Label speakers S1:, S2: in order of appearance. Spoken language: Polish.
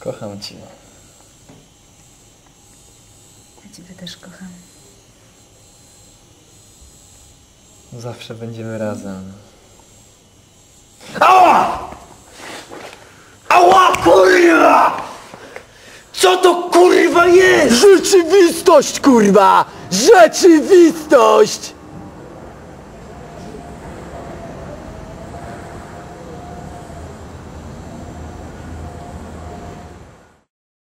S1: Kocham cię.
S2: Ja ciebie też kocham.
S1: Zawsze będziemy razem.
S3: Ała! Ała, kurwa! Co to kurwa jest?
S4: Rzeczywistość, kurwa! Rzeczywistość!